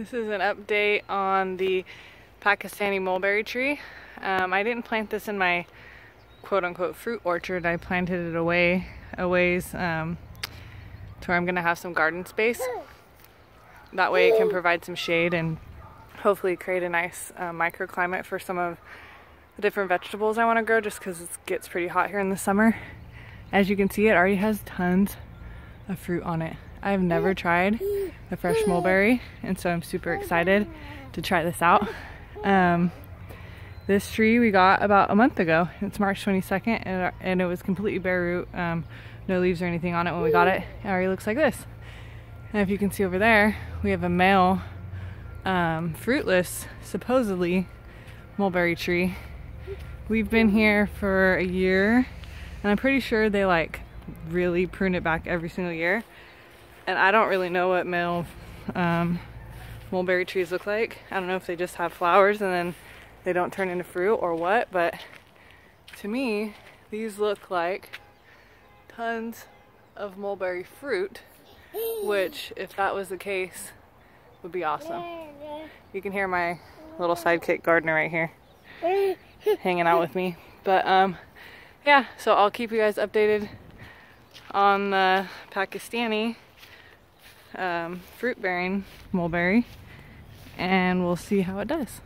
This is an update on the Pakistani mulberry tree. Um, I didn't plant this in my quote-unquote fruit orchard. I planted it away a ways um, to where I'm going to have some garden space. That way it can provide some shade and hopefully create a nice uh, microclimate for some of the different vegetables I want to grow just because it gets pretty hot here in the summer. As you can see, it already has tons of fruit on it. I've never tried the fresh mulberry and so I'm super excited to try this out. Um, this tree we got about a month ago. It's March 22nd and, and it was completely bare root. Um, no leaves or anything on it when we got it. It already looks like this. And if you can see over there, we have a male um, fruitless, supposedly, mulberry tree. We've been here for a year and I'm pretty sure they like really prune it back every single year and I don't really know what male um, mulberry trees look like. I don't know if they just have flowers and then they don't turn into fruit or what, but to me, these look like tons of mulberry fruit, which if that was the case, would be awesome. You can hear my little sidekick gardener right here hanging out with me. But um, yeah, so I'll keep you guys updated on the Pakistani um, fruit bearing mulberry and we'll see how it does.